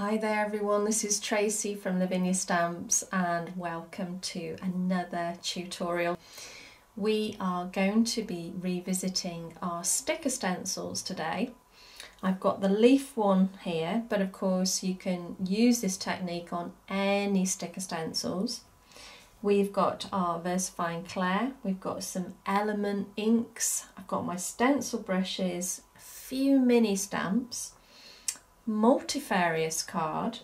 Hi there everyone, this is Tracey from Lavinia Stamps and welcome to another tutorial. We are going to be revisiting our sticker stencils today. I've got the leaf one here, but of course you can use this technique on any sticker stencils. We've got our VersaFine Clair, we've got some Element inks, I've got my stencil brushes, a few mini stamps, multifarious card.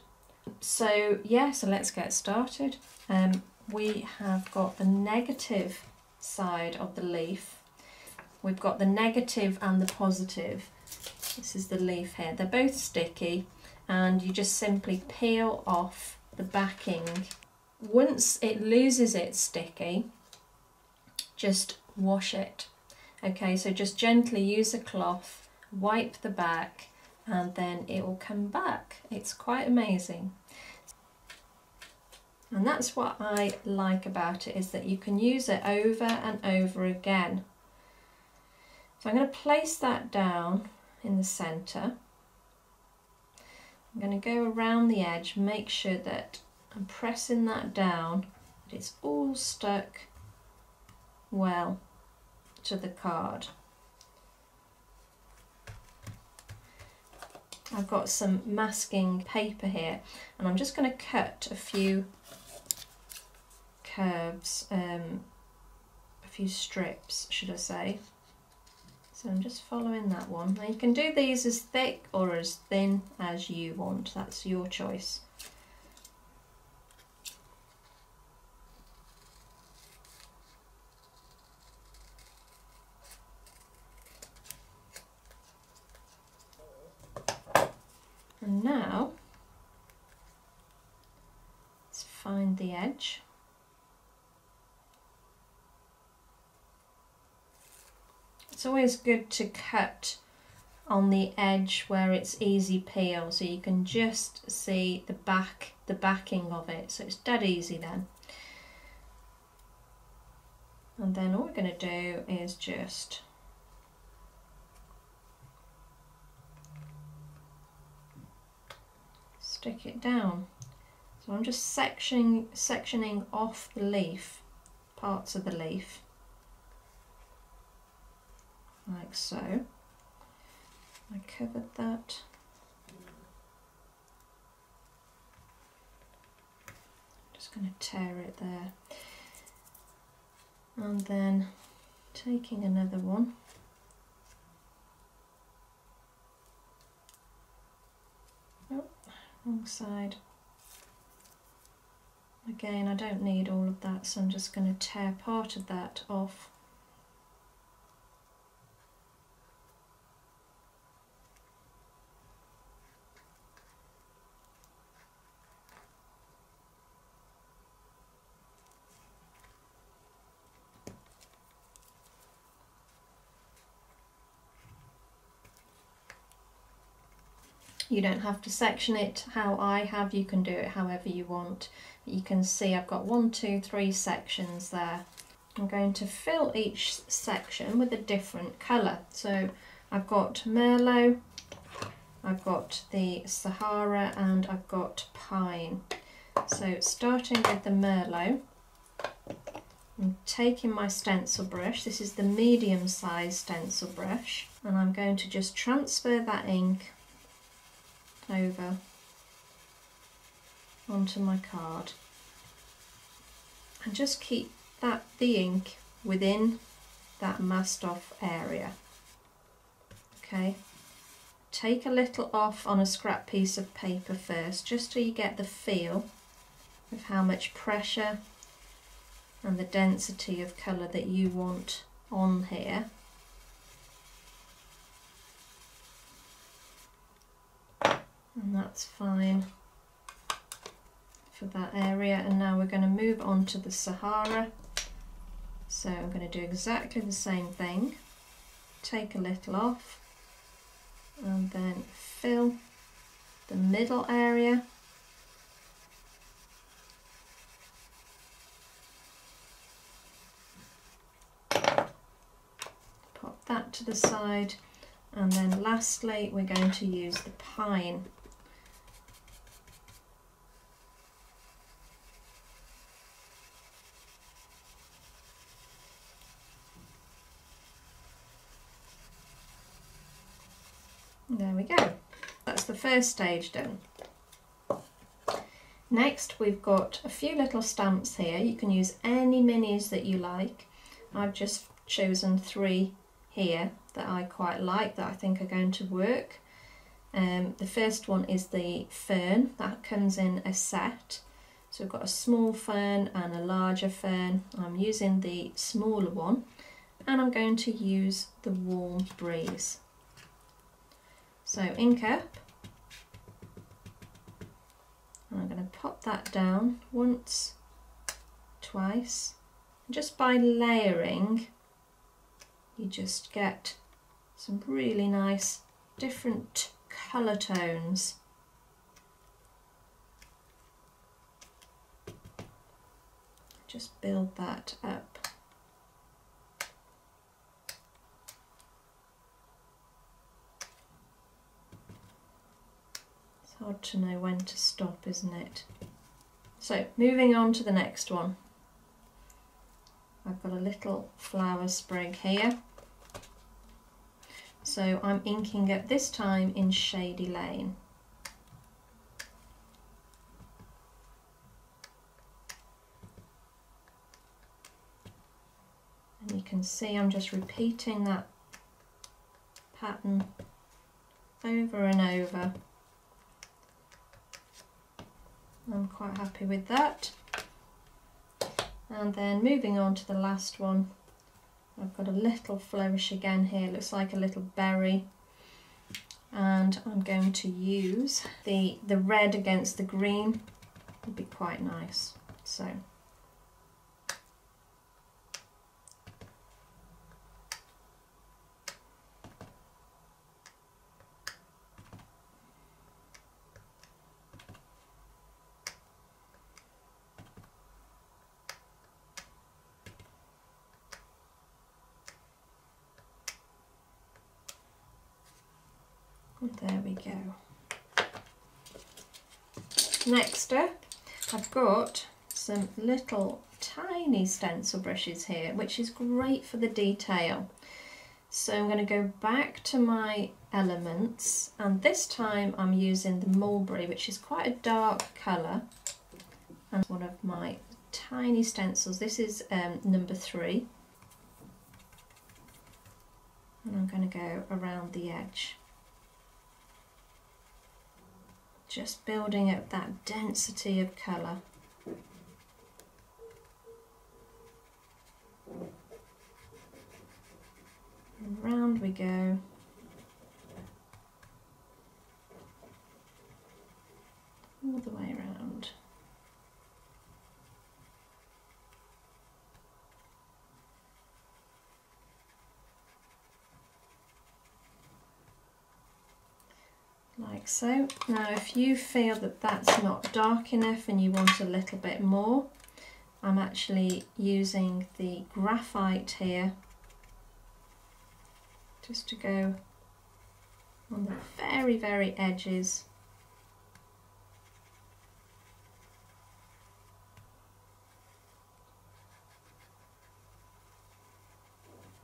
So yeah, so let's get started. Um, we have got the negative side of the leaf. We've got the negative and the positive. This is the leaf here. They're both sticky and you just simply peel off the backing. Once it loses its sticky, just wash it. Okay, so just gently use a cloth, wipe the back and then it will come back. It's quite amazing. And that's what I like about it is that you can use it over and over again. So I'm going to place that down in the centre. I'm going to go around the edge, make sure that I'm pressing that down, that it's all stuck well to the card. I've got some masking paper here and I'm just going to cut a few curves, um, a few strips should I say. So I'm just following that one. Now you can do these as thick or as thin as you want, that's your choice. And now, let's find the edge. It's always good to cut on the edge where it's easy peel so you can just see the back the backing of it so it's dead easy then and then all we're going to do is just stick it down. So I'm just sectioning, sectioning off the leaf, parts of the leaf, like so. I covered that. I'm just going to tear it there. And then taking another one wrong side. Again, I don't need all of that, so I'm just going to tear part of that off. You don't have to section it how I have, you can do it however you want. You can see I've got one, two, three sections there. I'm going to fill each section with a different colour. So I've got Merlot, I've got the Sahara and I've got Pine. So starting with the Merlot, I'm taking my stencil brush, this is the medium size stencil brush, and I'm going to just transfer that ink over onto my card. And just keep that the ink within that masked off area okay? Take a little off on a scrap piece of paper first just so you get the feel of how much pressure and the density of colour that you want on here and that's fine for that area. And now we're going to move on to the Sahara. So I'm going to do exactly the same thing. Take a little off and then fill the middle area. Pop that to the side. And then lastly we're going to use the pine There we go. That's the first stage done. Next we've got a few little stamps here. You can use any minis that you like. I've just chosen three here that I quite like that I think are going to work. Um, the first one is the fern that comes in a set. So we've got a small fern and a larger fern. I'm using the smaller one and I'm going to use the warm breeze. So ink up and I'm going to pop that down once, twice. Just by layering you just get some really nice different colour tones. Just build that up. Hard to know when to stop, isn't it? So moving on to the next one. I've got a little flower sprig here. So I'm inking up this time in Shady Lane. And you can see I'm just repeating that pattern over and over. I'm quite happy with that. And then moving on to the last one, I've got a little flourish again here, looks like a little berry. And I'm going to use the, the red against the green, would be quite nice. So There we go. Next up, I've got some little tiny stencil brushes here, which is great for the detail. So I'm going to go back to my elements and this time I'm using the mulberry, which is quite a dark colour. And one of my tiny stencils. This is um, number three. And I'm going to go around the edge. Just building up that density of colour. And round we go. All the way around. Like so. Now if you feel that that's not dark enough and you want a little bit more, I'm actually using the graphite here just to go on the very, very edges.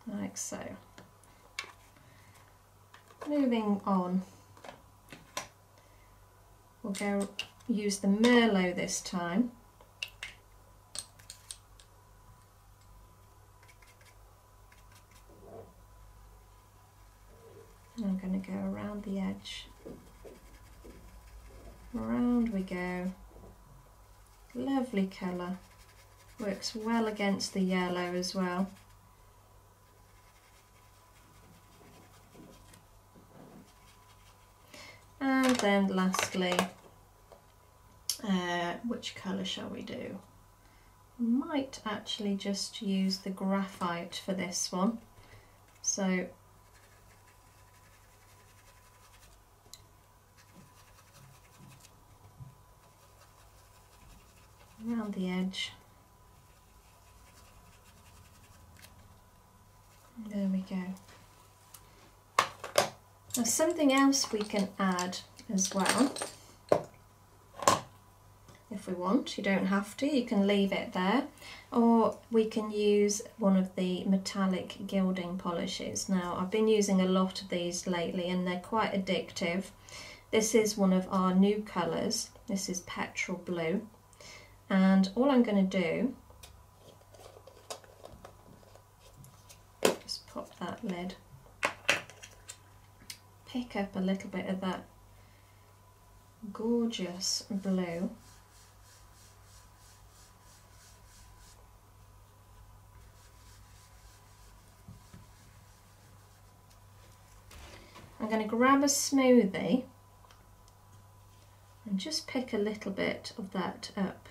Like so. Moving on We'll go use the Merlot this time. And I'm going to go around the edge. Around we go. Lovely colour. Works well against the yellow as well. And then lastly, uh, which colour shall we do? Might actually just use the graphite for this one. So around the edge. There we go. Now something else we can add as well, if we want. You don't have to, you can leave it there. Or we can use one of the metallic gilding polishes. Now I've been using a lot of these lately and they're quite addictive. This is one of our new colours. This is petrol blue. And all I'm going to do, just pop that lid, pick up a little bit of that gorgeous blue. I'm going to grab a smoothie and just pick a little bit of that up.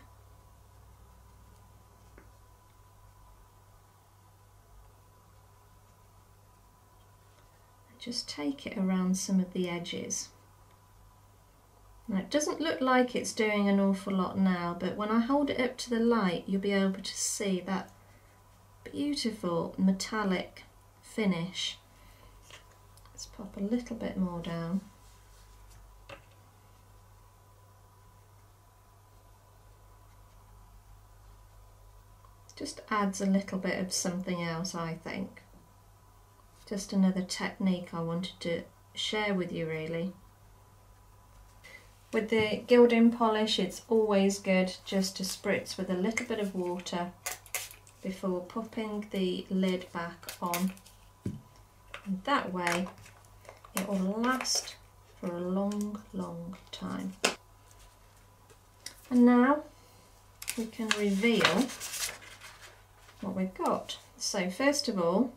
Just take it around some of the edges. Now it doesn't look like it's doing an awful lot now, but when I hold it up to the light, you'll be able to see that beautiful metallic finish. Let's pop a little bit more down. Just adds a little bit of something else, I think. Just another technique I wanted to share with you, really. With the gilding polish it's always good just to spritz with a little bit of water before popping the lid back on. And that way it will last for a long, long time. And now we can reveal what we've got. So first of all,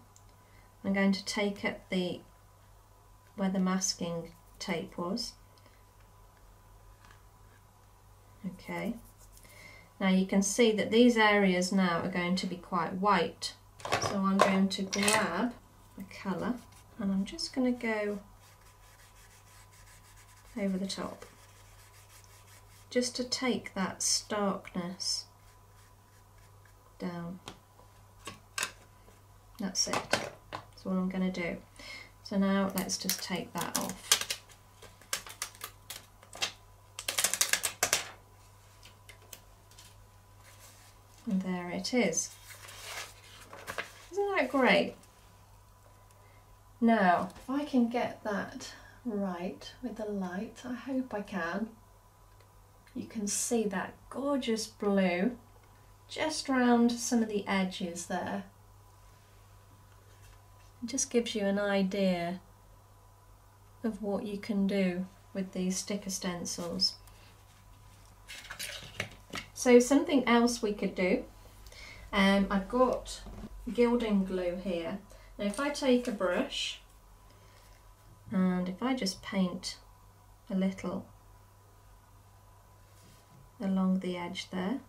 I'm going to take up the where the masking tape was okay. Now you can see that these areas now are going to be quite white. So I'm going to grab a colour and I'm just going to go over the top just to take that starkness down. That's it. That's all I'm going to do. So now let's just take that off And there it is. Isn't that great? Now, if I can get that right with the light, I hope I can. You can see that gorgeous blue just round some of the edges there. It just gives you an idea of what you can do with these sticker stencils. So something else we could do, um, I've got gilding glue here. Now if I take a brush and if I just paint a little along the edge there,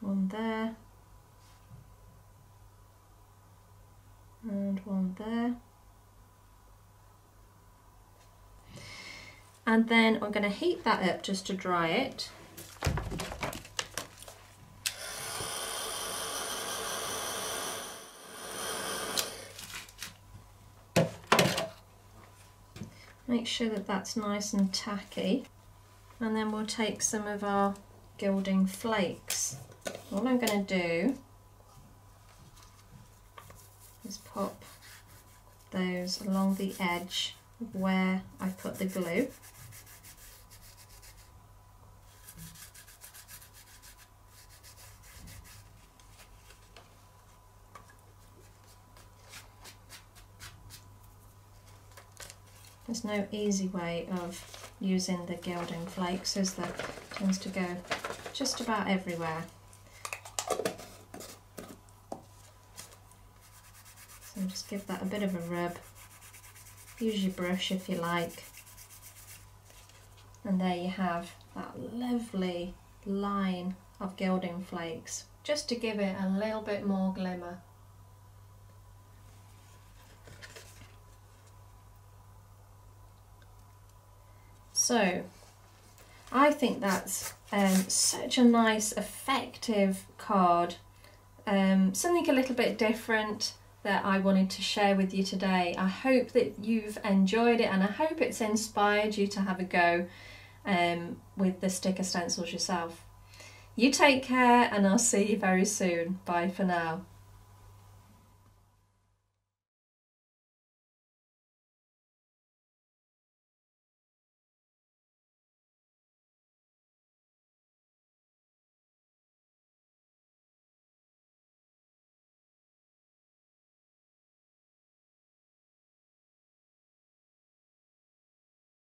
one there and one there and then I'm going to heat that up just to dry it. Make sure that that's nice and tacky and then we'll take some of our gilding flakes. All I'm going to do is pop those along the edge where I put the glue. There's no easy way of using the gilding flakes as that tends to go just about everywhere. So just give that a bit of a rub Use your brush if you like. And there you have that lovely line of gilding flakes, just to give it a little bit more glimmer. So, I think that's um, such a nice, effective card. Um, something a little bit different that I wanted to share with you today. I hope that you've enjoyed it and I hope it's inspired you to have a go um, with the sticker stencils yourself. You take care and I'll see you very soon. Bye for now.